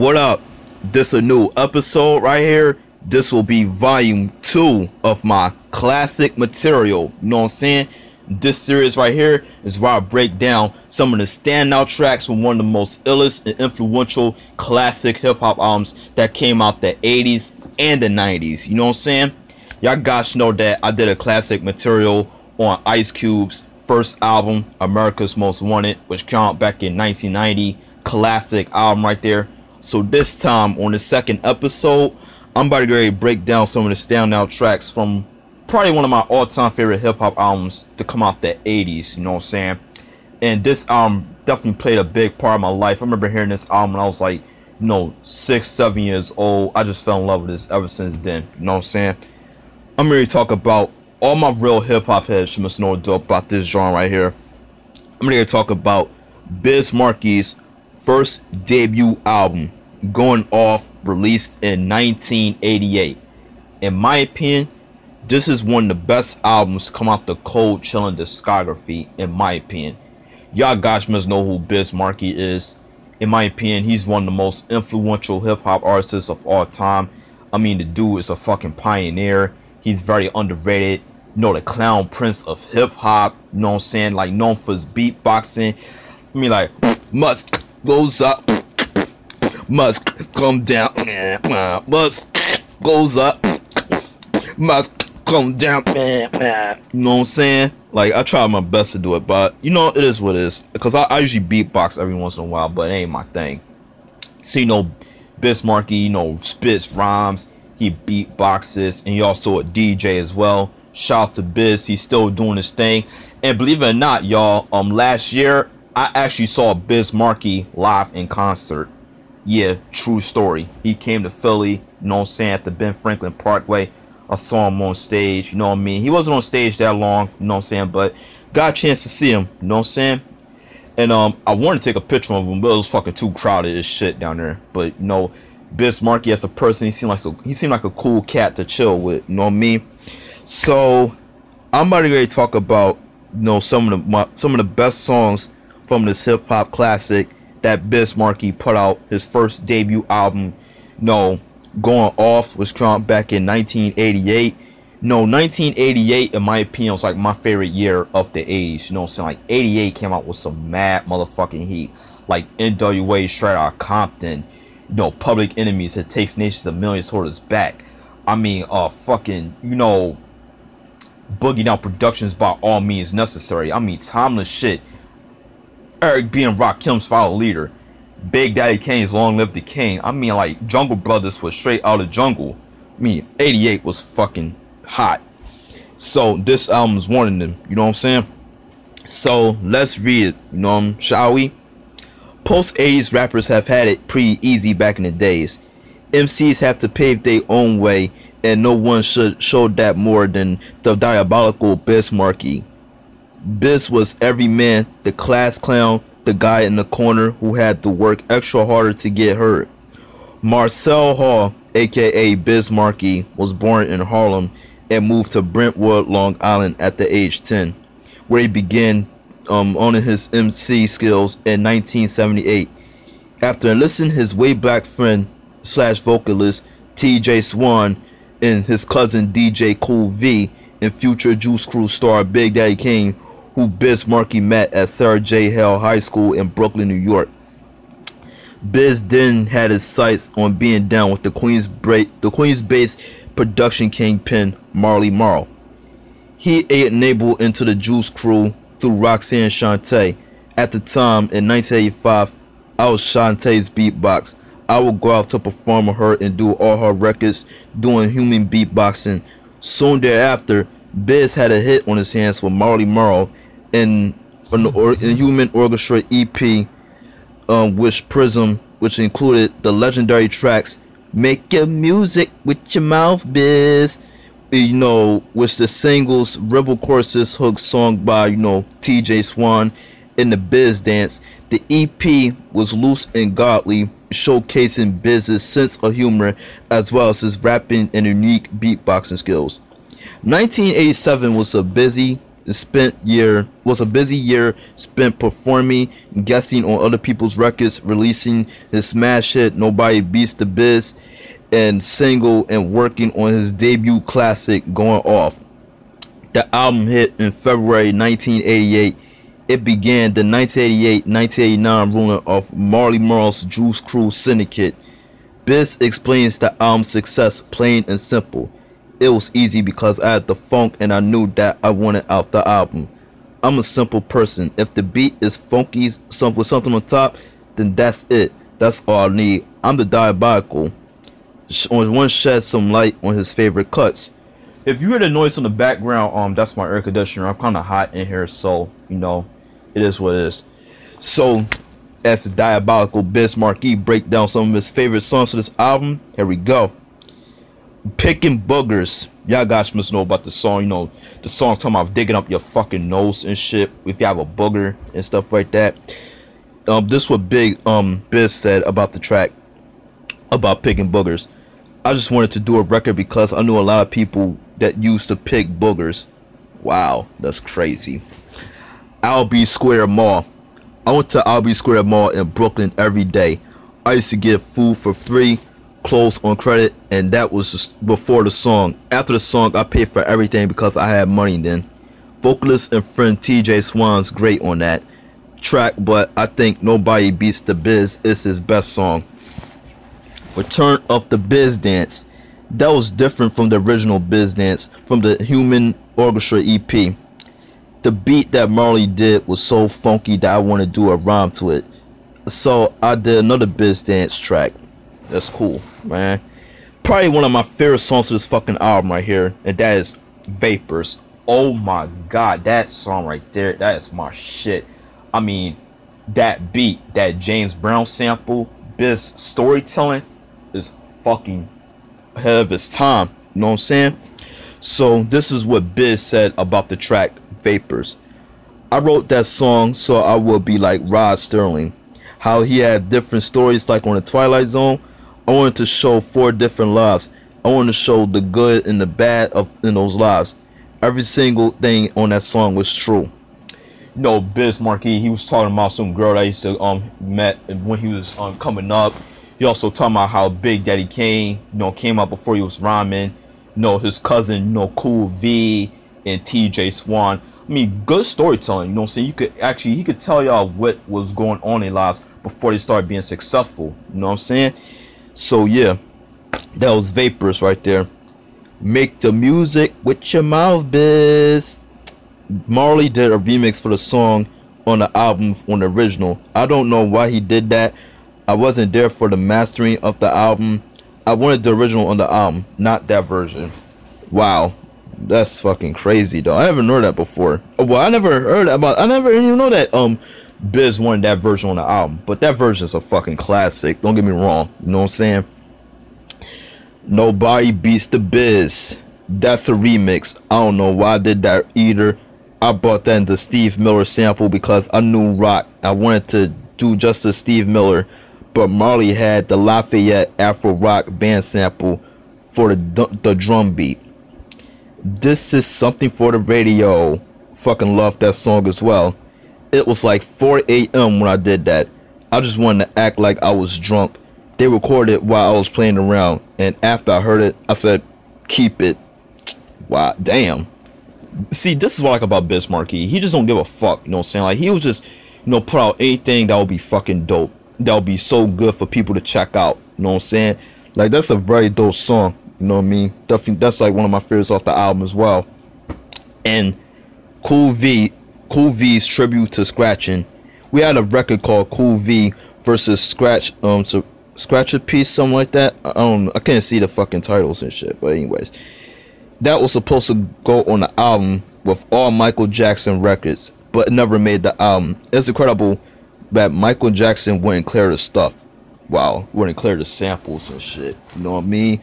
what up? This a new episode right here. This will be volume two of my classic material. You know what I'm saying? This series right here is where I break down some of the standout tracks from one of the most illest and influential classic hip hop albums that came out the 80s and the 90s. You know what I'm saying? Y'all guys know that I did a classic material on Ice Cube's first album, America's Most Wanted, which came out back in 1990. Classic album right there. So this time on the second episode, I'm about to break down some of the standout tracks from probably one of my all-time favorite hip-hop albums to come out the 80s, you know what I'm saying? And this album definitely played a big part of my life. I remember hearing this album when I was like, you know, six, seven years old. I just fell in love with this ever since then, you know what I'm saying? I'm gonna talk about all my real hip-hop heads should must know dope about this genre right here. I'm gonna talk about Biz Markie's first debut album, Going Off, released in 1988. In my opinion, this is one of the best albums come out the Cold Chillin' discography, in my opinion. Y'all guys must know who Biz Markie is. In my opinion, he's one of the most influential hip hop artists of all time. I mean, the dude is a fucking pioneer. He's very underrated. You know, the clown prince of hip hop. You know what I'm saying? Like, known for his beatboxing. I mean, like, Musk goes up. Musk come down. Musk goes up. Musk come down. You know what I'm saying? Like I try my best to do it, but you know it is what it is. Because I, I usually beatbox every once in a while, but it ain't my thing. See, you know, Biz you know, spits rhymes. He beatboxes, and he also a DJ as well. Shout out to Biz, he's still doing his thing. And believe it or not, y'all, um, last year I actually saw Biz Markie live in concert. Yeah, true story. He came to Philly, you know what I'm saying, at the Ben Franklin Parkway. I saw him on stage, you know what I mean? He wasn't on stage that long, you know what I'm saying, but got a chance to see him, you know what I'm saying? And um I wanted to take a picture of him, but it was fucking too crowded as shit down there. But you know, Biz Markie as a person, he seemed like so he seemed like a cool cat to chill with, you know what I mean? So I'm about to talk about you know some of the my, some of the best songs from this hip hop classic that Biz Markie put out his first debut album. no, going off was come back in 1988. No, 1988 in my opinion was like my favorite year of the 80s. You know, what I'm saying like 88 came out with some mad motherfucking heat, like N.W.A. Straight Compton. You know, Public Enemy's it takes nations of millions toward us back. I mean, uh, fucking, you know, Boogie Down Productions by all means necessary. I mean, timeless shit Eric B. and Rakim's follow leader. Big Daddy Kane's Long Live the King. I mean, like, Jungle Brothers was straight out of jungle. I mean, 88 was fucking hot. So, this album is one of them. You know what I'm saying? So, let's read it. You know Shall we? Post 80s rappers have had it pretty easy back in the days. MCs have to pave their own way, and no one should show that more than the diabolical Biz Markie. Biz was every man, the class clown, the guy in the corner who had to work extra harder to get heard. Marcel Hall, aka Biz Markie, was born in Harlem and moved to Brentwood, Long Island at the age 10, where he began um, owning his MC skills in 1978. After enlisting his way back friend slash vocalist TJ Swan and his cousin DJ Cool V and future Juice Crew star Big Daddy Kane, who Biz Markie met at Sarah J. Hale High School in Brooklyn, New York. Biz then had his sights on being down with the Queens the Queens-based production kingpin Marley Marl. He enabled into the Juice Crew through Roxanne Shante. At the time, in 1985, I was Shante's beatbox. I would go out to perform with her and do all her records doing human beatboxing. Soon thereafter, Biz had a hit on his hands with Marley Marl in an or, in Human Orchestra EP, um, which Prism, which included the legendary tracks "Make Your Music with Your Mouth, Biz," you know, which the singles "Rebel Courses" hook song by you know T.J. Swan in the Biz Dance. The EP was loose and godly, showcasing Biz's sense of humor as well as his rapping and unique beatboxing skills. 1987 was a busy spent year was a busy year spent performing, guessing on other people's records, releasing his smash hit "Nobody Beats the Biz," and single and working on his debut classic "Going Off." The album hit in February 1988. It began the 1988-1989 ruling of Marley Marl's Juice Crew Syndicate. Biz explains the album's success plain and simple it was easy because I had the funk and I knew that I wanted out the album. I'm a simple person. If the beat is funky, some with something on top, then that's it. That's all I need. I'm the diabolical. One shed some light on his favorite cuts. If you hear the noise in the background, um, that's my air conditioner. I'm kind of hot in here, so you know, it is what it is. So, as the diabolical Biz Markie break down some of his favorite songs for this album, here we go picking boogers. Y'all guys must know about the song. You know, the song talking about digging up your fucking nose and shit. If you have a booger and stuff like that. Um, this what Big um Biz said about the track about picking boogers. I just wanted to do a record because I knew a lot of people that used to pick boogers. Wow, that's crazy. Albee Square Mall. I went to Albee Square Mall in Brooklyn every day. I used to get food for free close on credit and that was before the song. After the song i paid for everything because i had money then. Vocalist and friend tj swan's great on that track but i think nobody beats the biz is his best song. Return of the biz dance. That was different from the original biz dance from the human orchestra ep the beat that marley did was so funky that i want to do a rhyme to it. So i did another biz dance track that's cool, man. Probably one of my favorite songs of this fucking album right here, and that is Vapors. Oh my god, that song right there, that is my shit. I mean, that beat, that James Brown sample, this storytelling is fucking ahead of its time. You know what I'm saying? So this is what Biz said about the track Vapors. I wrote that song so I would be like Rod Serling. How he had different stories like on the Twilight Zone I wanted to show four different lives. I wanted to show the good and the bad of in those lives. Every single thing on that song was true. You know, Biz Markie, he was talking about some girl that he used to um met when he was um coming up. He also talking about how Big Daddy Kane, you know, came out before he was rhyming. You know, his cousin, you know, Cool V and TJ Swan. I mean, good storytelling. You know what I'm saying? You could actually, he could tell y'all what was going on in lives before they started being successful. You know what I'm saying? So yeah, that was Vapors right there. Make the music with your mouth, biz. Marley did a remix for the song on the album on the original. I don't know why he did that. I wasn't there for the mastering of the album. I wanted the original on the album, not that version. Wow, that's fucking crazy though. I haven't heard that before. Well, I never heard about. I never even know that um Biz wanted that version on the album, but that version is a fucking classic. Don't get me wrong. You know what I'm saying? Nobody beats the Biz. That's a remix. I don't know why I did that either. I bought that into Steve Miller sample because I knew rock. I wanted to do just Steve Miller, but Marley had the Lafayette Afro Rock band sample for the the drum beat. This is something for the radio. Fucking love that song as well it was like 4 a.m. when I did that. I just wanted to act like I was drunk. They recorded while I was playing around, and after I heard it, I said, "Keep it." Wow, damn. See, this is what I like about Biz Markie. He just don't give a fuck. You know what I'm saying? Like he was just, you know, put out anything that would be fucking dope. That would be so good for people to check out. You know what I'm saying? Like that's a very dope song. You know what I mean? Definitely, that's like one of my favorites off the album as well. And Cool V Cool V's tribute to scratching. We had a record called Cool V versus Scratch um so Scratch a piece, something like that. I don't I can't see the fucking titles and shit, but anyways. That was supposed to go on the album with all Michael Jackson records, but never made the album. It's incredible that Michael Jackson wouldn't clear the stuff. Wow, wouldn't clear the samples and shit. You know what I mean?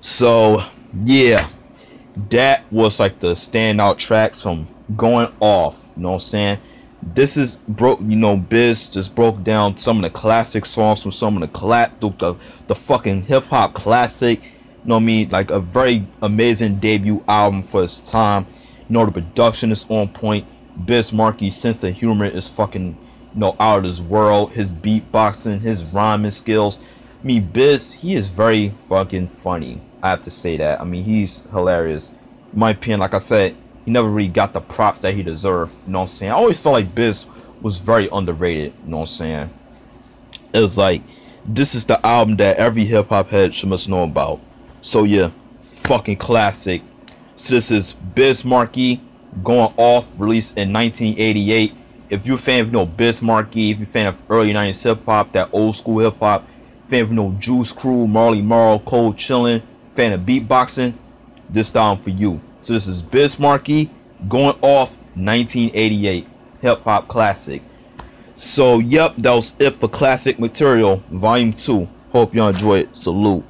So yeah, that was like the standout tracks from going off. You know what I'm saying? This is broke. You know, Biz just broke down some of the classic songs from some of the clap the the fucking hip hop classic. You know what I mean? Like a very amazing debut album for its time. You know the production is on point. Biz Markie's sense of humor is fucking you know out of this world. His beatboxing, his rhyming skills. I mean, Biz, he is very fucking funny. I have to say that. I mean, he's hilarious. My opinion, like I said, he never really got the props that he deserved. You know what I'm saying? I always felt like Biz was very underrated. You know what I'm saying? It was like, this is the album that every hip hop head should must know about. So yeah, fucking classic. So this is Biz Markie going off, released in 1988. If you're a fan of you know Biz Markie, if you're a fan of early 90s hip hop, that old school hip hop, fan of you know Juice Crew, Marley Marl, Cold Chillin', fan of beatboxing, this album for you. So this is Biz Markie going off 1988 hip hop classic. So yep, that was it for classic material volume 2. Hope y'all enjoy it. Salute.